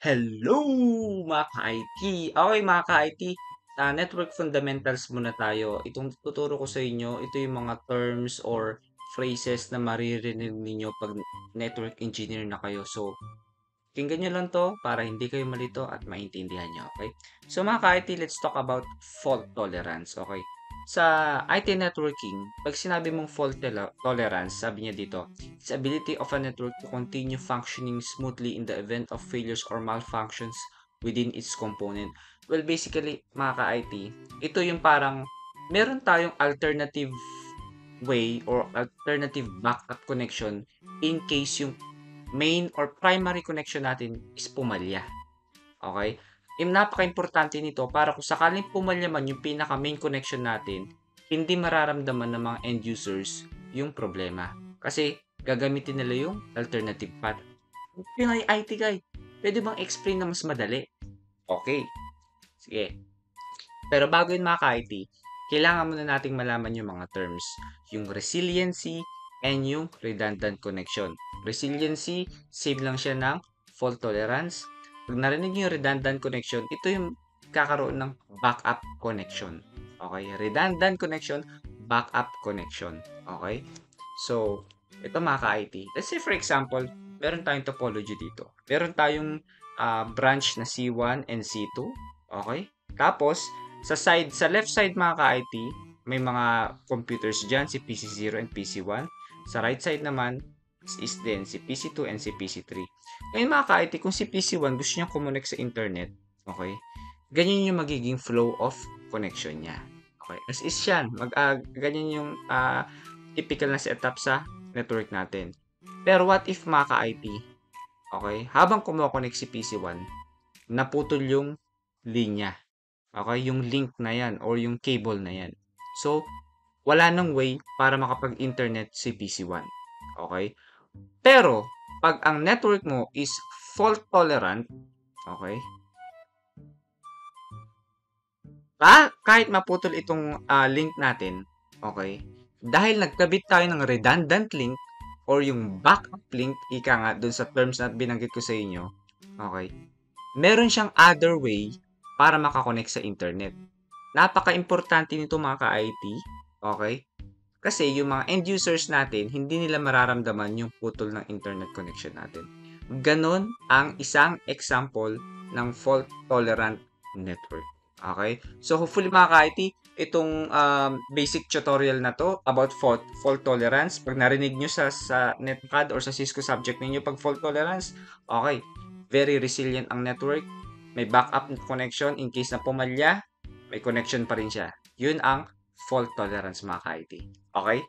Hello mga ka-IT! Okay mga ka-IT, sa network fundamentals muna tayo. Itong tuturo ko sa inyo, ito yung mga terms or phrases na maririnig ninyo pag network engineer na kayo. So, tingnan nyo lang to para hindi kayo malito at maintindihan nyo. Okay? So mga ka-IT, let's talk about fault tolerance. Okay? Sa IT networking, pag sinabi mong fault tolerance, sabi niya dito, it's ability of a network to continue functioning smoothly in the event of failures or malfunctions within its component. Well, basically, mga ka-IT, ito yung parang meron tayong alternative way or alternative backup connection in case yung main or primary connection natin is pumalya. Okay? Yung napaka-importante nito para kung sakaling pumalya man yung pinaka-main connection natin, hindi mararamdaman ng mga end users yung problema. Kasi gagamitin nila yung alternative path. Pinay IT guy, pwede bang explain na mas madali? Okay. Sige. Pero bago yun mga ka-IT, kailangan muna nating malaman yung mga terms. Yung resiliency and yung redundant connection. Resiliency, save lang siya ng fault tolerance. Pag narinig yung redundant connection, ito yung kakaroon ng backup connection. Okay? Redundant connection, backup connection. Okay? So, ito mga ka-IT. Let's say for example, meron tayong topology dito. Meron tayong uh, branch na C1 and C2. Okay? Tapos, sa side, sa left side mga ka-IT, may mga computers dyan, si PC0 and PC1. Sa right side naman, is din si PC2 and si PC3. Ngayon mga ka-IT, kung si PC1 gusto niya connect sa internet, okay, ganyan yung magiging flow of connection niya. Okay, as is yan. Mag, uh, ganyan yung uh, typical na setup sa network natin. Pero what if mga ka-IT, okay, habang kumokonek si PC1, naputol yung linya. Okay, yung link na yan or yung cable na yan. So, wala nang way para makapag-internet si PC1. Okay? Pero, pag ang network mo is fault tolerant, okay? Ah, kahit maputol itong uh, link natin, okay? Dahil nagkabit tayo ng redundant link or yung backup link, ika nga dun sa terms na binanggit ko sa inyo, okay? Meron siyang other way para makakonect sa internet. Napaka-importante nito mga ka-IT, okay? Kasi yung mga end users natin, hindi nila mararamdaman yung putol ng internet connection natin. Ganon ang isang example ng fault tolerant network. Okay? So hopefully mga ka-IT, itong um, basic tutorial na to about fault, fault tolerance, pag narinig nyo sa, sa netcad or sa Cisco subject ninyo pag fault tolerance, okay, very resilient ang network, may backup connection in case na pumalya, may connection pa rin siya. Yun ang fault tolerance mga ka-IT. Okay?